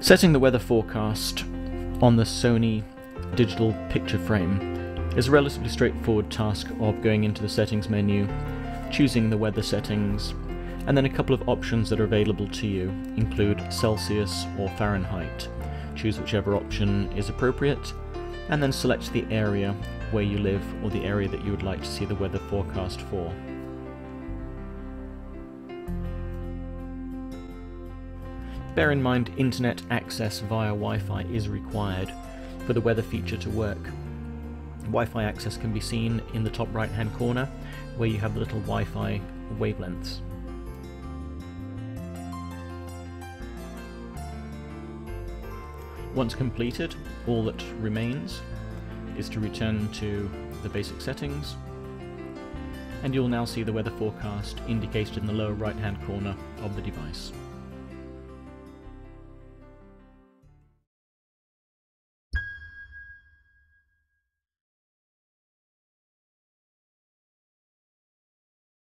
Setting the weather forecast on the Sony digital picture frame is a relatively straightforward task of going into the settings menu, choosing the weather settings, and then a couple of options that are available to you include Celsius or Fahrenheit. Choose whichever option is appropriate, and then select the area where you live or the area that you would like to see the weather forecast for. Bear in mind internet access via Wi-Fi is required for the weather feature to work. Wi-Fi access can be seen in the top right hand corner where you have the little Wi-Fi wavelengths. Once completed, all that remains is to return to the basic settings and you'll now see the weather forecast indicated in the lower right hand corner of the device.